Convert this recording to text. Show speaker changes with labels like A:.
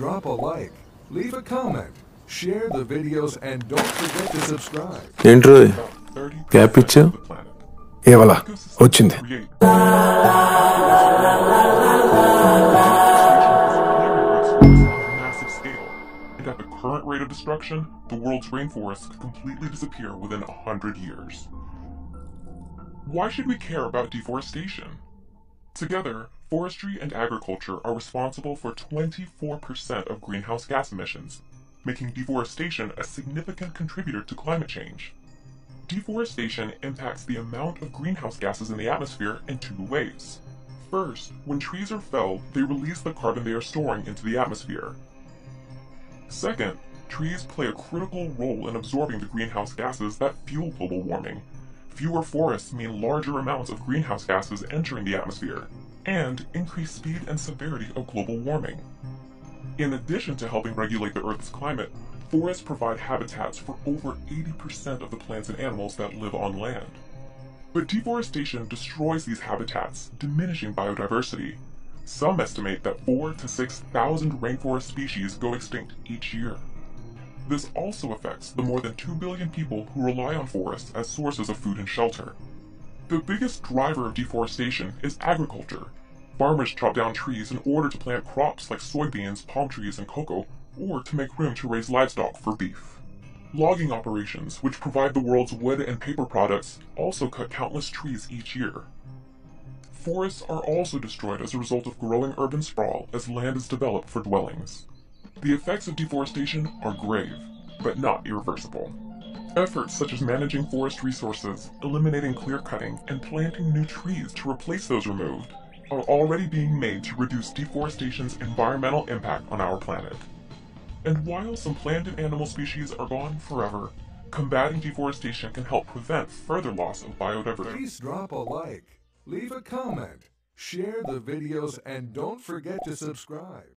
A: drop a like, leave a comment, share the videos, and don't forget to subscribe.
B: ఏంట్రో
C: gap ఇచ్చా
B: ఏవలా వచ్చింది
C: massive scale, and at the current rate of destruction, the world's rainforests could completely disappear within a hundred years. Why should we care about deforestation? Together, forestry and agriculture are responsible for 24% of greenhouse gas emissions, making deforestation a significant contributor to climate change. Deforestation impacts the amount of greenhouse gases in the atmosphere in two ways. First, when trees are felled, they release the carbon they are storing into the atmosphere. Second, trees play a critical role in absorbing the greenhouse gases that fuel global warming. Fewer forests mean larger amounts of greenhouse gases entering the atmosphere, and increased speed and severity of global warming. In addition to helping regulate the Earth's climate, forests provide habitats for over 80% of the plants and animals that live on land. But deforestation destroys these habitats, diminishing biodiversity. Some estimate that 4 to 6,000 rainforest species go extinct each year. This also affects the more than 2 billion people who rely on forests as sources of food and shelter. The biggest driver of deforestation is agriculture. Farmers chop down trees in order to plant crops like soybeans, palm trees, and cocoa, or to make room to raise livestock for beef. Logging operations, which provide the world's wood and paper products, also cut countless trees each year. Forests are also destroyed as a result of growing urban sprawl as land is developed for dwellings. The effects of deforestation are grave, but not irreversible. Efforts such as managing forest resources, eliminating clear cutting, and planting new trees to replace those removed are already being made to reduce deforestation's environmental impact on our planet. And while some plant and animal species are gone forever, combating deforestation can help prevent further loss of biodiversity.
A: Please drop a like, leave a comment, share the videos, and don't forget to subscribe.